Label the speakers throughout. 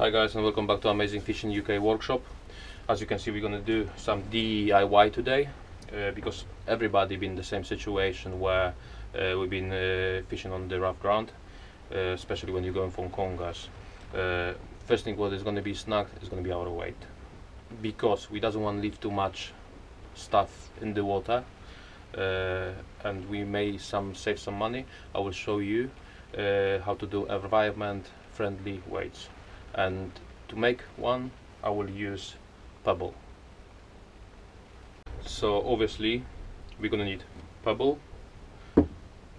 Speaker 1: Hi guys and welcome back to Amazing Fishing UK workshop. As you can see we're gonna do some DIY today uh, because everybody been in the same situation where uh, we've been uh, fishing on the rough ground, uh, especially when you're going from congers. Uh, first thing what is gonna be snagged is gonna be our weight because we doesn't want to leave too much stuff in the water uh, and we may some save some money. I will show you how to do environment friendly weights and to make one I will use pebble so obviously we're gonna need pebble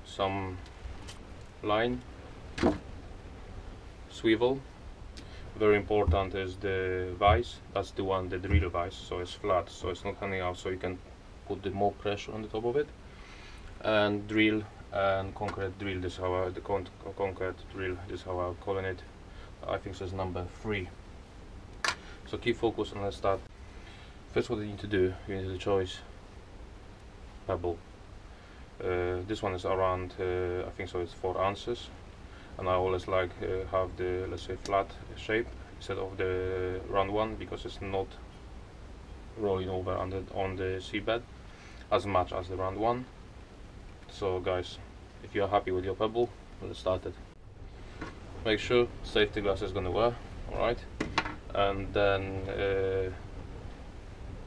Speaker 1: some line swivel. Very important is the vise. That's the one the drill vise. So it's flat so it's not hanging out so you can put the more pressure on the top of it. And drill and concrete drill this is how I, the con concrete drill this is how I'm calling it I think is number three. So keep focus and let's start. First what you need to do you need to choose pebble uh, this one is around uh, I think so it's four ounces. And I always like uh, have the let's say flat shape instead of the round one because it's not rolling over on the on the seabed as much as the round one. So guys if you are happy with your pebble let's start it make sure safety glass is gonna wear alright? And then uh,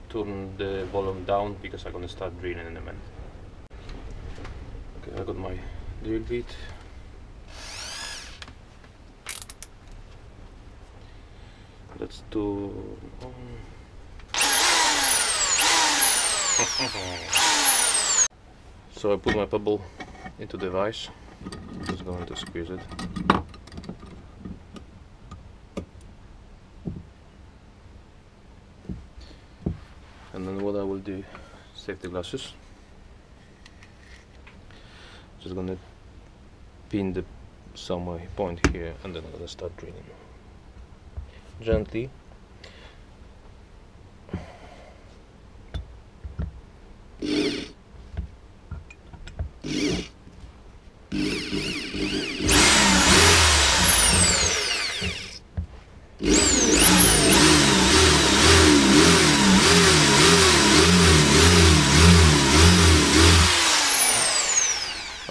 Speaker 1: turn the volume down because I'm gonna start drilling in a minute. Okay I got my drill bit. Let's do so I put my pebble into the vise just going to squeeze it and what I will do safety glasses. Just gonna pin the somewhere point here and then I'm gonna start drilling. Gently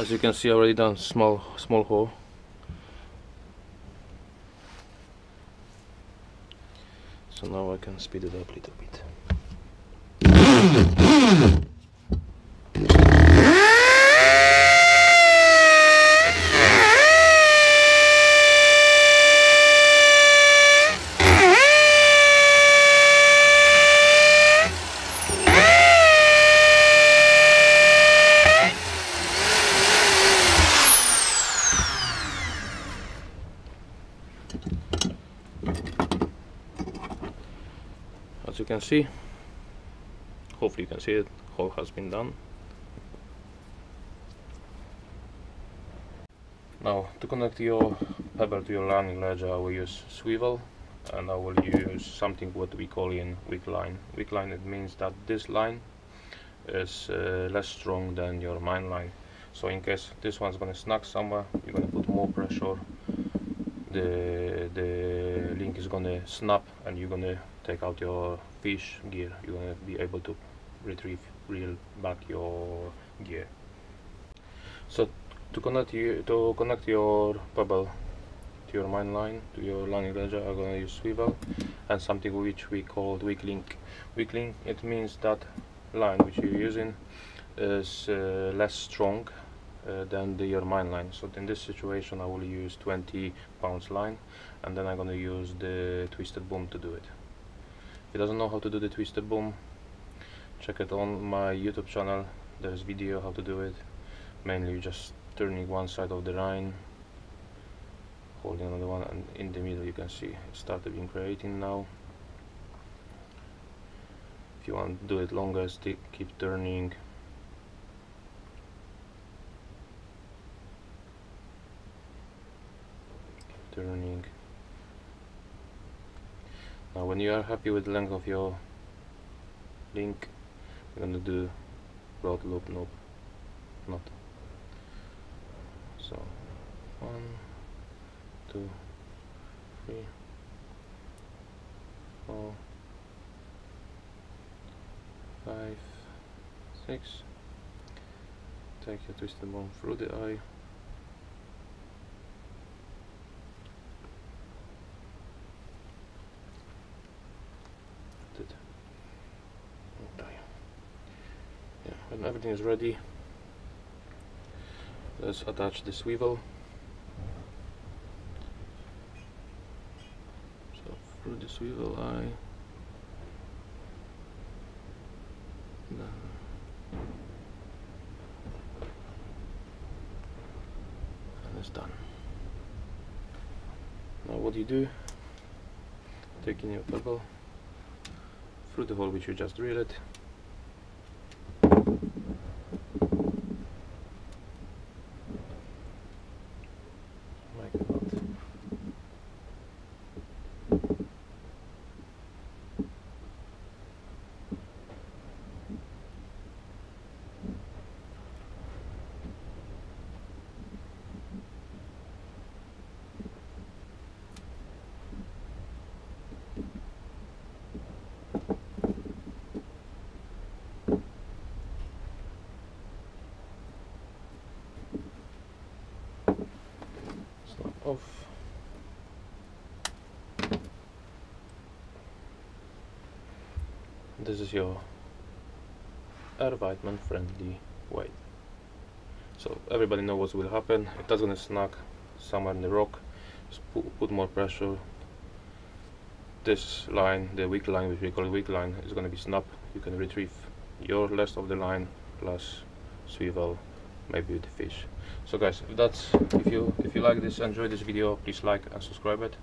Speaker 1: as you can see already done small small hole. So now I can speed it up a little bit as you can see hopefully you can see it hole has been done. Now to connect your pebble to your landing ledge I will use swivel and I will use something what we call in weak line. Weak line it means that this line is uh, less strong than your main line. So in case this one's gonna snag somewhere you're gonna put more pressure the the is gonna snap and you're gonna take out your fish gear. You're gonna be able to retrieve reel back your gear. So to connect you to connect your bubble to your main line to your landing ledge I'm gonna use swivel and something which we call weak link. Weak link it means that line which you're using is uh, less strong uh, than the your main line. So in this situation I will use 20 pounds line and then I'm gonna use the twisted boom to do it. If you doesn't know how to do the twisted boom. Check it on my YouTube channel. There's video how to do it. Mainly just turning one side of the line holding another one and in the middle you can see it started being creating now. If you want to do it longer stick keep turning turning now when you are happy with the length of your link you're gonna do blood loop knob knot so one two three four, five, six. Take your twisted boom through the eye. Everything is ready, let's attach the swivel. So through the swivel eye. And it's done. Now what do you do, taking your pebble through the hole which you just drilled. Like that. Off. This is your air Weidman friendly way. So everybody knows what will happen. If that's gonna snag somewhere in the rock, just put, more pressure. This line, the weak line, which we call weak line, is gonna be snap. You can retrieve your rest of the line plus swivel, maybe with the fish. So guys, if that's if you if you like this, enjoy this video, please like and subscribe it.